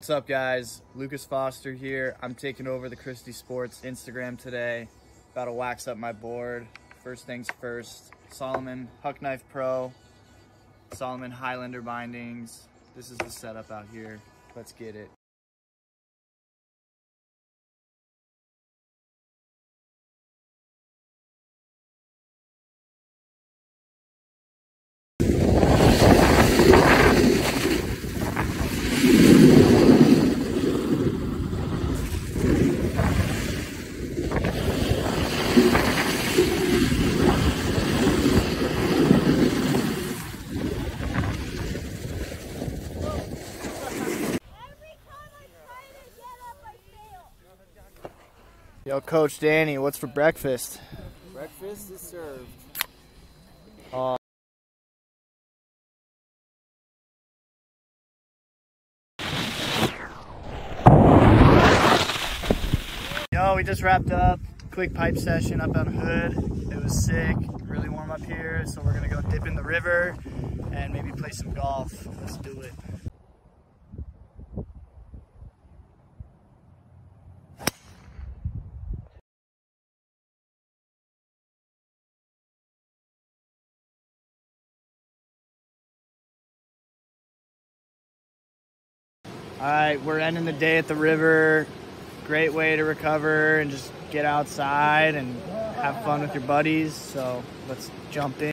What's up guys? Lucas Foster here. I'm taking over the Christy Sports Instagram today. About to wax up my board. First things first, Salomon Huck Knife Pro, Salomon Highlander bindings. This is the setup out here. Let's get it. Yo, Coach Danny, what's for breakfast? Breakfast is served. Uh, Yo, we just wrapped up. Quick pipe session up on Hood. It was sick, really warm up here, so we're gonna go dip in the river and maybe play some golf. Let's do it. All right, we're ending the day at the river. Great way to recover and just get outside and have fun with your buddies. So let's jump in.